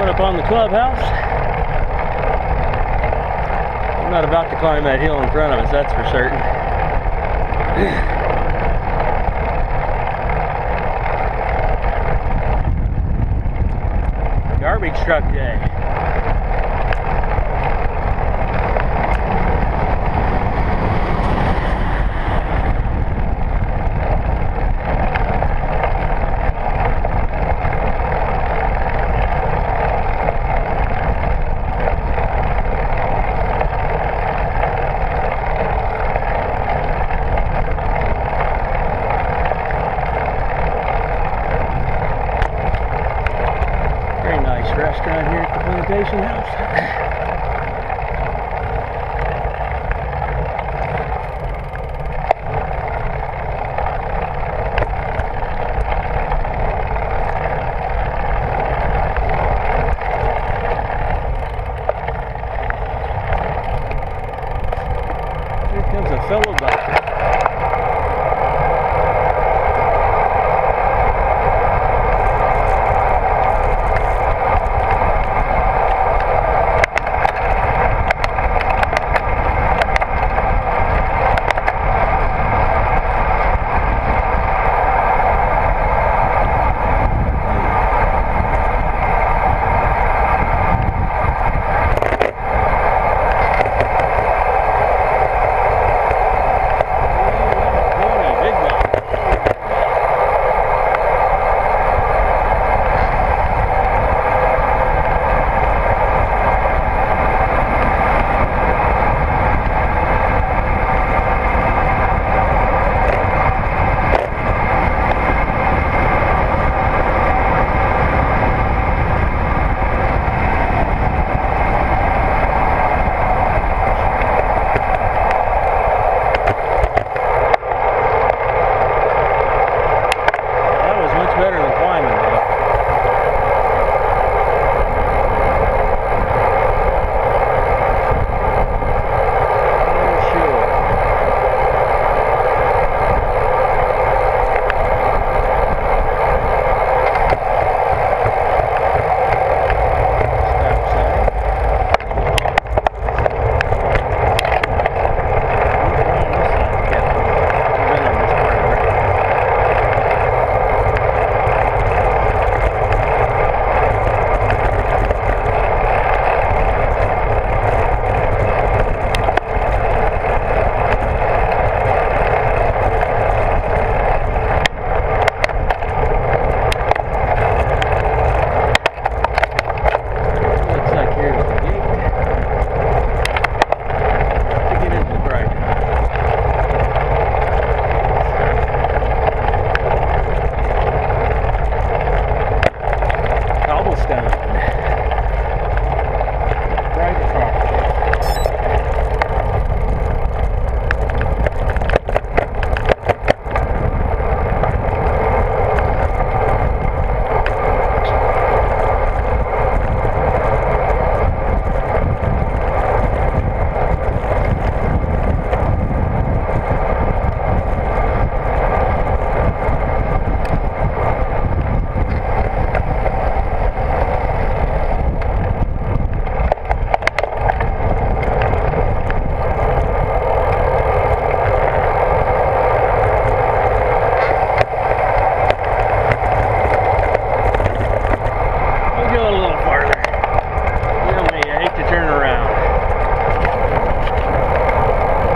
Coming up on the clubhouse. I'm not about to climb that hill in front of us, that's for certain. Garbage truck day. Nice restaurant here at the plantation house.